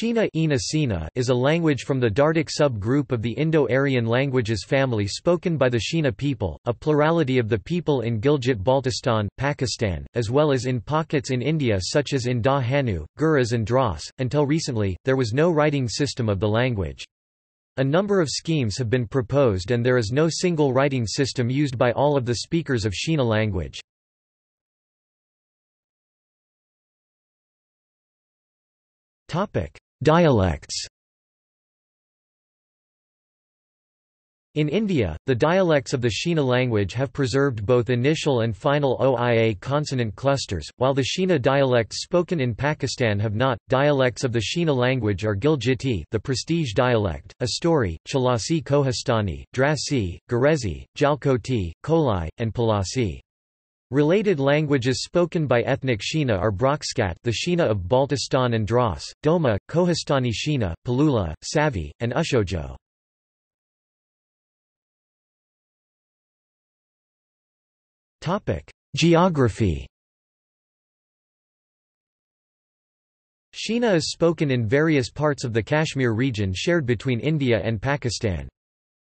Shina is a language from the Dardic sub-group of the Indo-Aryan languages family spoken by the Shina people, a plurality of the people in Gilgit-Baltistan, Pakistan, as well as in pockets in India such as in Dah Hanu, Gurez and Dras. Until recently, there was no writing system of the language. A number of schemes have been proposed and there is no single writing system used by all of the speakers of Shina language. Topic: Dialects. In India, the dialects of the Shina language have preserved both initial and final OIA consonant clusters, while the Shina dialects spoken in Pakistan have not. Dialects of the Shina language are Gilgiti, the prestige dialect, Astori, Chilasi Kohistani, Drasi, Gurezi, Jalkoti, Kolai, and Palasi. Related languages spoken by ethnic Shina are Brokskat the Shina of Baltistan and Dras, Doma, Kohistani Shina, Palula, Savi, and Ushojo. Geography Shina is spoken in various parts of the Kashmir region shared between India and Pakistan.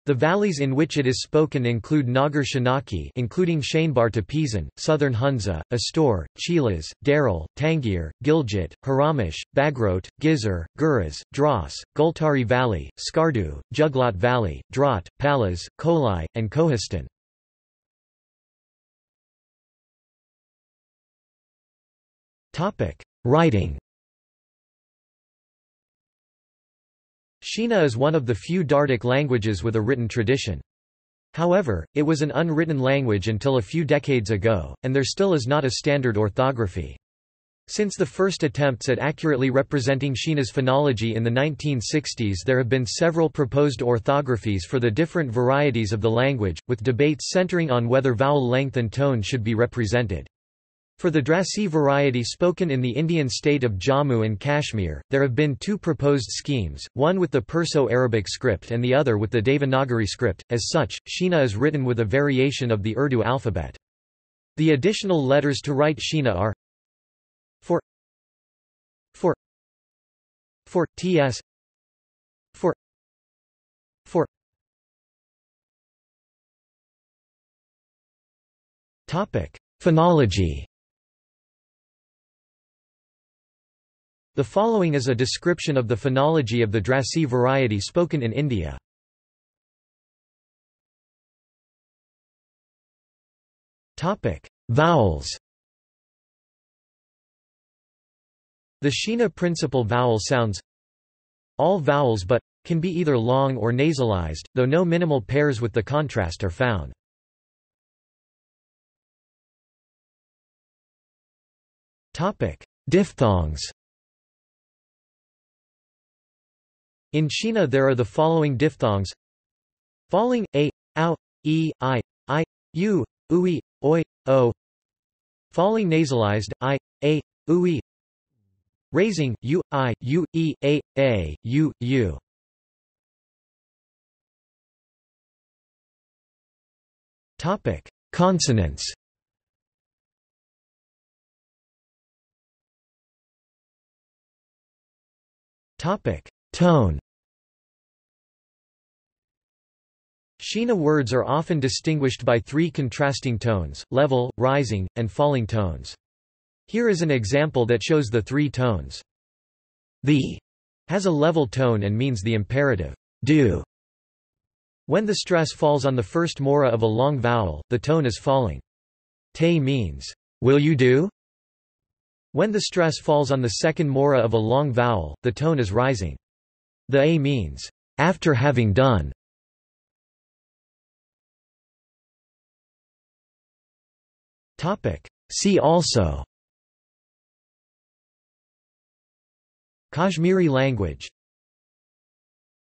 The valleys in which it is spoken include Nagar Shanaki including Shainbar to Pizan, Southern Hunza, Astor, Chilas, Darel, Tangir, Gilgit, Haramosh, Bagrot, Ghizer, Gurez, Dras, Gultari Valley, Skardu, Juglot Valley, Drat, Palas, Kolai, and Kohistan. Writing Shina is one of the few Dardic languages with a written tradition. However, it was an unwritten language until a few decades ago, and there still is not a standard orthography. Since the first attempts at accurately representing Shina's phonology in the 1960s there have been several proposed orthographies for the different varieties of the language, with debates centering on whether vowel length and tone should be represented. For the Drasi variety spoken in the Indian state of Jammu and Kashmir, there have been two proposed schemes, one with the Perso-Arabic script and the other with the Devanagari script. As such, Shina is written with a variation of the Urdu alphabet. The additional letters to write Shina are for for for ts for for Topic: Phonology The following is a description of the phonology of the Drasi variety spoken in India. Vowels. The Shina principal vowel sounds all vowels but can be either long or nasalized, though no minimal pairs with the contrast are found. Diphthongs. In Shina there are the following diphthongs Falling a, ow, e, i, i, u, ui, oi, o Falling nasalized i, a, ui Raising u, i, u, e, a, a, u, u Topic: Consonants. Topic: Tone. Shina words are often distinguished by three contrasting tones, level, rising, and falling tones. Here is an example that shows the three tones. The has a level tone and means the imperative, do. When the stress falls on the first mora of a long vowel, the tone is falling. Te means, will you do? When the stress falls on the second mora of a long vowel, the tone is rising. The a means, after having done. See also. Kashmiri language